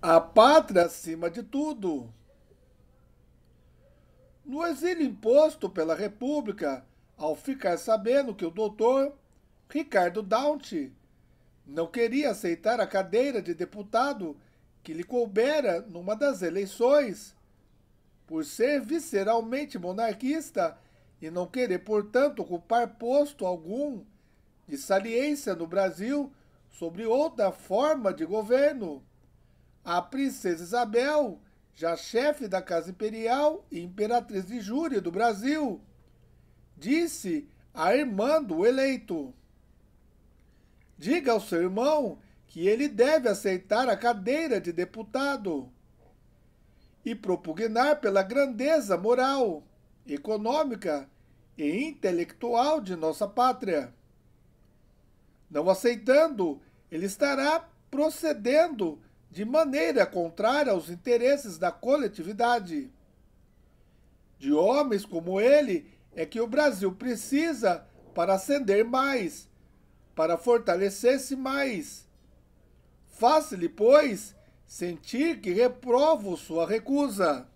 A pátria acima de tudo. No exílio imposto pela República, ao ficar sabendo que o doutor Ricardo Daunt não queria aceitar a cadeira de deputado que lhe coubera numa das eleições, por ser visceralmente monarquista e não querer, portanto, ocupar posto algum de saliência no Brasil sobre outra forma de governo. A princesa Isabel, já chefe da Casa Imperial e imperatriz de júri do Brasil, disse a irmã do eleito: Diga ao seu irmão que ele deve aceitar a cadeira de deputado e propugnar pela grandeza moral, econômica e intelectual de nossa pátria. Não aceitando, ele estará procedendo de maneira contrária aos interesses da coletividade. De homens como ele é que o Brasil precisa para ascender mais, para fortalecer-se mais. Faça-lhe, pois, sentir que reprovo sua recusa.